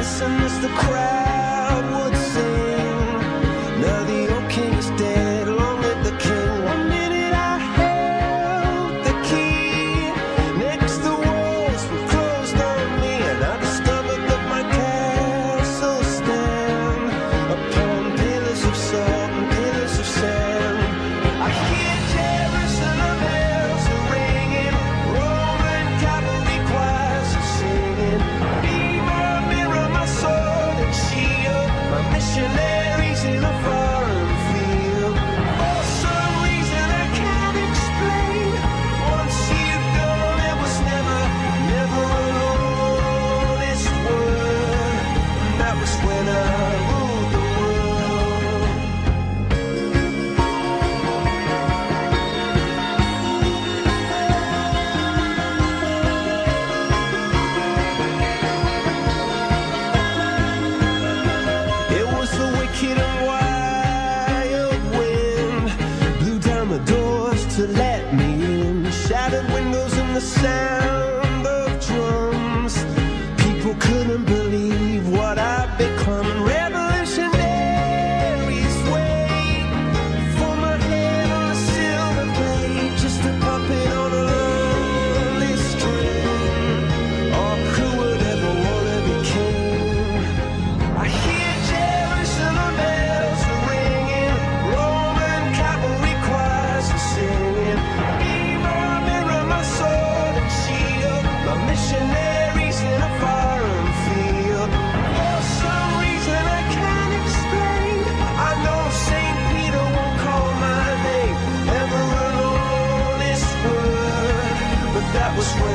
Listen as the crowd. winner.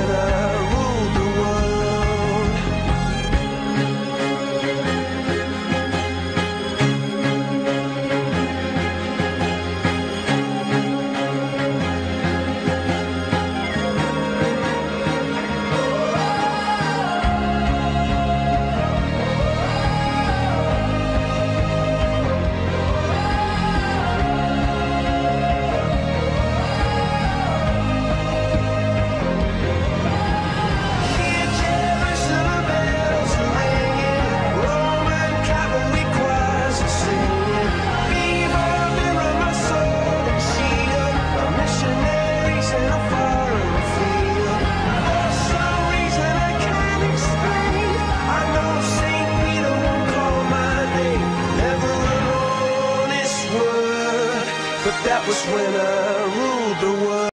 的